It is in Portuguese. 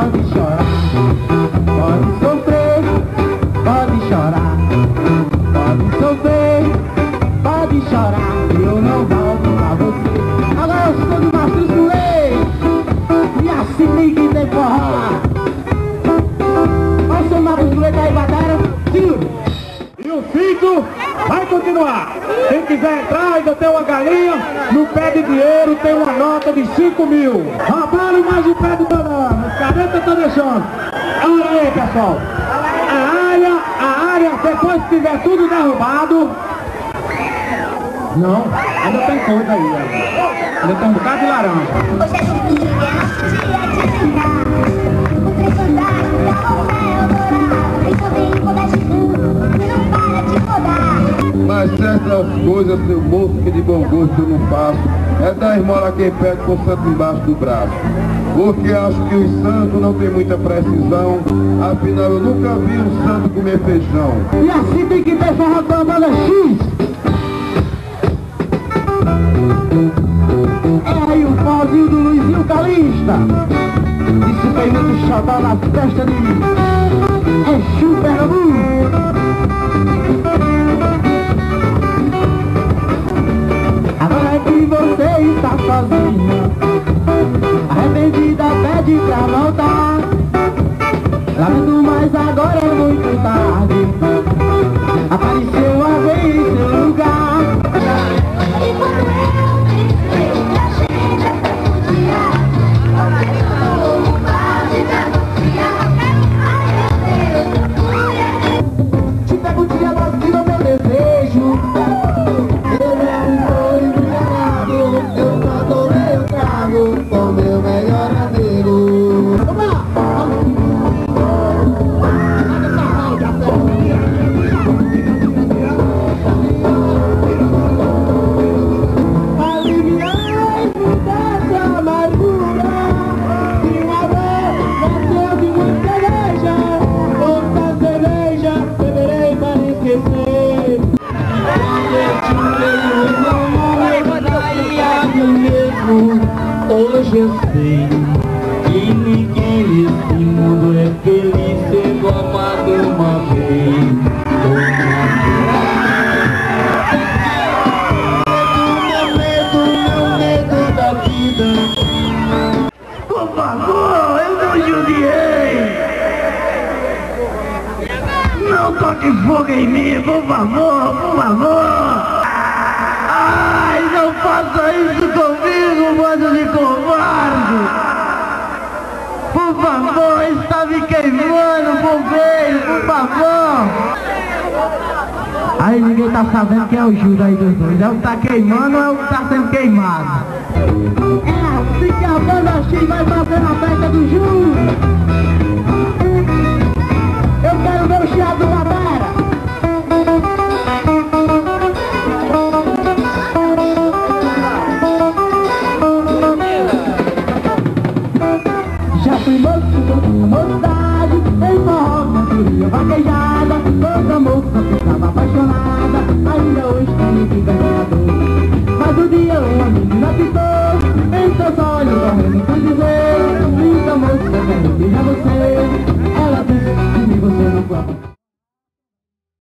Pode chorar, pode sofrer, pode chorar, pode sofrer, pode chorar, eu não volto pra você. Agora eu sou do Mastro Lei, e assim que tem forró. Sou o Mastro Lei da Ibadara, segura. E o cinto vai continuar. Quem quiser entrar, ainda tem uma galinha. No pé de dinheiro tem uma nota de 5 mil. Roubaram mais um pé de banana. Deixando. Olha aí, pessoal. A área, a área, depois que tiver tudo derrubado. Não, ainda tem coisa aí. Ainda, tem um bocado de laranja. Gosto eu não faço, é dar esmola quem pede com o santo embaixo do braço. Porque acho que os santos não tem muita precisão, afinal eu nunca vi um santo comer feijão. E assim tem que ter forró com a banda X. É aí o pauzinho do Luizinho Calista. Isso tem muito xodó na festa de É Pernambuco. Arrependida pede pra voltar. Lamento, mas agora é muito tarde eu sei que ninguém nesse mundo é feliz sendo amado uma vez. Meu medo, meu medo da vida. Por favor, eu não judiei. Não toque fogo em mim, por favor, por favor. Ai, não faça isso comigo, favor, está me queimando, bombeiro, por favor. Aí ninguém tá sabendo quem é o Judas aí dos dois. É o que tá queimando ou é o que tá sendo queimado? É assim que a banda X vai fazer na festa do Júlio. Toda moça ficava apaixonada, ainda hoje tem que ganhador. Mas um dia uma menina ficou, em seus olhos correndo com dizer, linda moça,